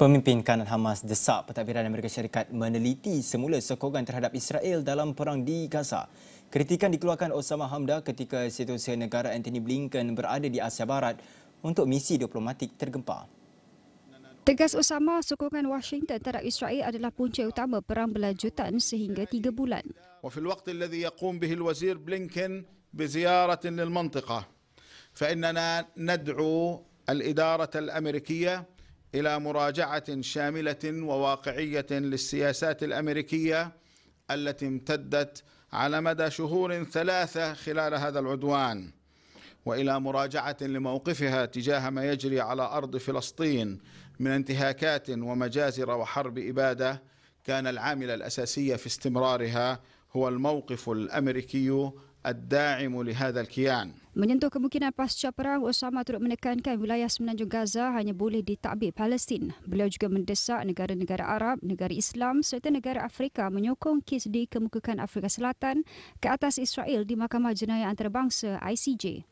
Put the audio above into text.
Pemimpin kanan Hamas desak pentadbiran Amerika Syarikat meneliti semula sokongan terhadap Israel dalam perang di Gaza. Kritikan dikeluarkan Osama Hamda ketika Setiausaha Negara Anthony Blinken berada di Asia Barat untuk misi diplomatik tergempar. Tegas Osama, sokongan Washington terhadap Israel adalah punca utama perang berlanjutan sehingga tiga bulan. وفي الوقت الذي يقوم به الوزير بلينكن بزيارة للمنطقة فإننا ندعو الإدارة الأمريكية إلى مراجعة شاملة وواقعية للسياسات الأمريكية التي امتدت على مدى شهور ثلاثة خلال هذا العدوان وإلى مراجعة لموقفها تجاه ما يجري على أرض فلسطين من انتهاكات ومجازر وحرب إبادة كان العامل الأساسي في استمرارها هو الموقف الأمريكي الداعم لهذا الكيان. Menyentuh kemungkinan pasca perang, Osama turut menekankan wilayah semenanjung Gaza hanya boleh ditakbir Palestin. Beliau juga mendesak negara-negara Arab, negara Islam serta negara Afrika menyokong kes dikemukakan Afrika Selatan ke atas Israel di Mahkamah Jenayah Antarabangsa ICJ.